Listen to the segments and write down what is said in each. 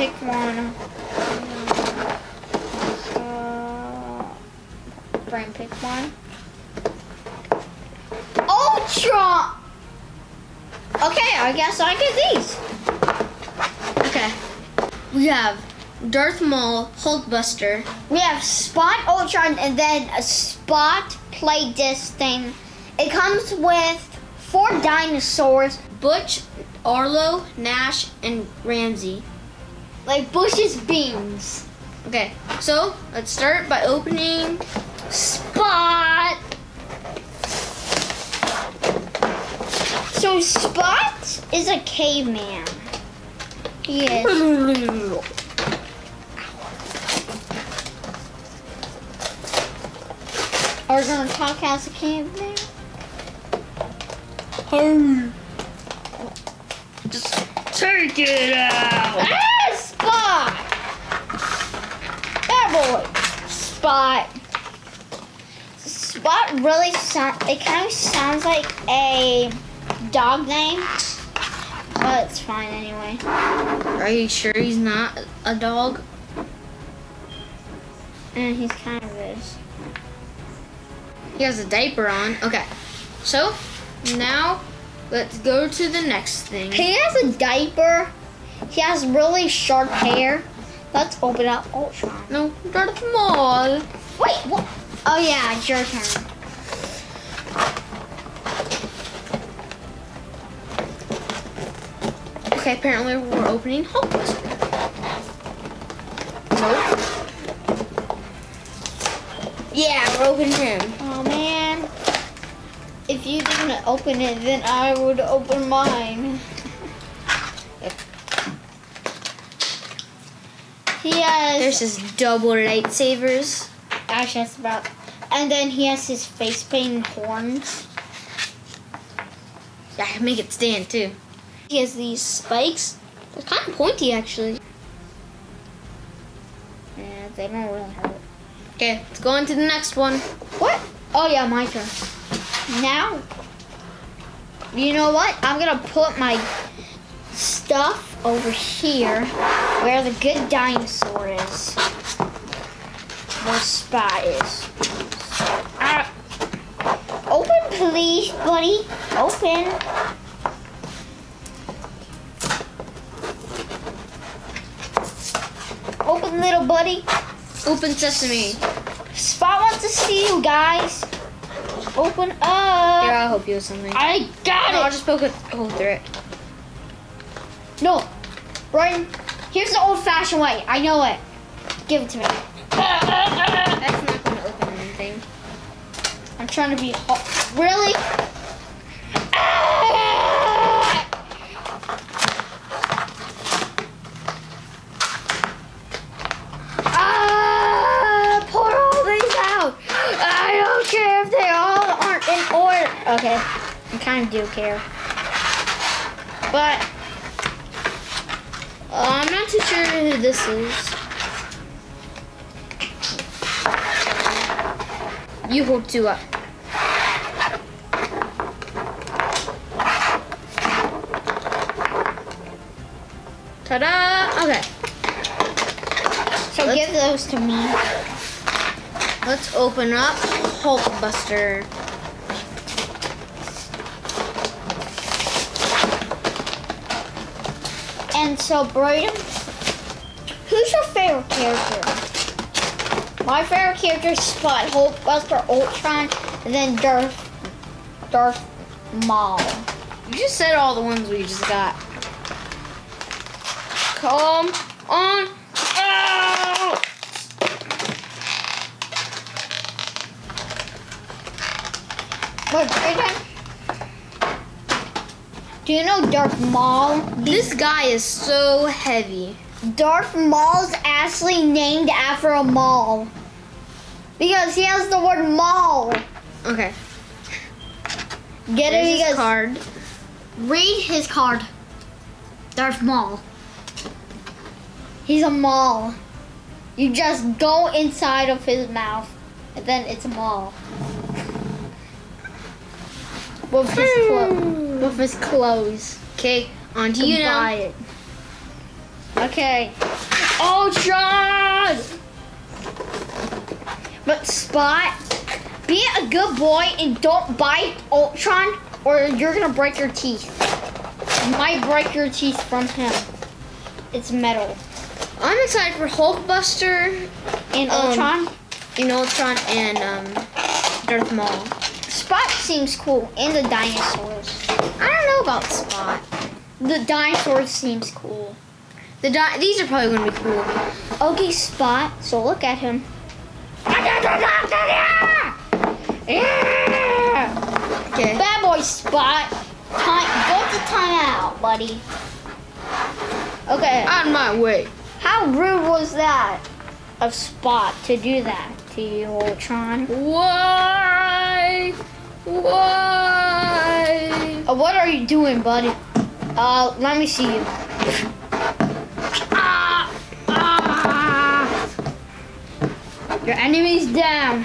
Pick one. Uh, Brian, pick one. Ultron! Okay, I guess I get these. Okay. We have Darth Maul, Hulkbuster, We have Spot Ultron and then a Spot play this thing. It comes with four dinosaurs, Butch, Arlo, Nash, and Ramsey. Like Bush's beans. Okay, so let's start by opening. Spot. So Spot is a caveman. He is. Are we gonna talk as a caveman? Just take it out. Ah, Spot! Boy! Spot. Spot really sound. It kind of sounds like a dog name, but it's fine anyway. Are you sure he's not a dog? And he's kind of is. He has a diaper on. Okay, so now let's go to the next thing. He has a diaper. He has really short hair. Let's open up Ultron. No, Darth Maul. Wait, what? Oh yeah, it's your turn. Okay, apparently we're opening Hulkbuster. Nope. Yeah, we're opening him. Oh man. If you didn't open it, then I would open mine. He has. There's his double lightsabers. Actually, that's about. And then he has his face paint horns. Yeah, make it stand too. He has these spikes. They're kind of pointy actually. Yeah, they don't really hurt. Okay, let's go on to the next one. What? Oh yeah, my turn. Now, you know what? I'm gonna put my stuff over here where the good dinosaur is. Where Spot is. Ah. Open, please, buddy. Open. Open, little buddy. Open sesame. Spot wants to see you guys. Open up. Here, I'll help you with something. I got it! I'll just poke a hole through it. No, Brian. Here's the old-fashioned way. I know it. Give it to me. That's not gonna open anything. I'm trying to be. hot. really? Ah, pour all these out. I don't care if they all aren't in order. Okay, I kind of do care. But Uh, I'm not too sure who this is. You hold two up. Ta-da! Okay, so Let's- give those to me. let's open up Hulkbuster. And so, Braden, who's your favorite character? My favorite character is Spot, Hulkbuster, Ultron, and then Darth, Darth Maul. You just said all the ones we just got. Come on out! Wait, Braden, do you know Darth Maul? This guy is so heavy. Darth Maul's actually named after a mall. Because he has the word mall. Okay, Get there's it? his card. Read his card. Darth Maul. He's a mall. You just go inside of his mouth, and then it's a mall. With his, clo- with his clothes. Okay, on to You buy now. it. Okay. Ultron! But Spot, be a good boy and don't bite Ultron or you're gonna break your teeth. You might break your teeth from him. It's metal. I'm excited for Hulkbuster, And Um, Ultron, and Ultron, and um, Darth Maul. Spot seems cool. And the dinosaurs. I don't know about Spot. The dinosaurs seems cool. The di- these are probably gonna be cool. Okay, Spot. So look at him. Yeah! Okay. Bad boy Spot. Time, go to timeout, buddy. Okay. On my way. How rude was that of Spot to do that to you, Ultron? Why? Why? Uh, what are you doing, buddy? Uh, let me see you. Ah! Ah! Your enemy's down.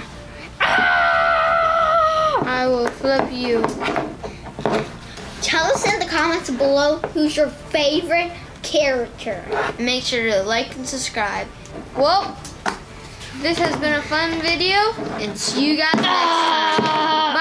Ah! I will flip you. Tell us in the comments below who's your favorite character. Make sure to like and subscribe. Well, this has been a fun video, and see you guys next time.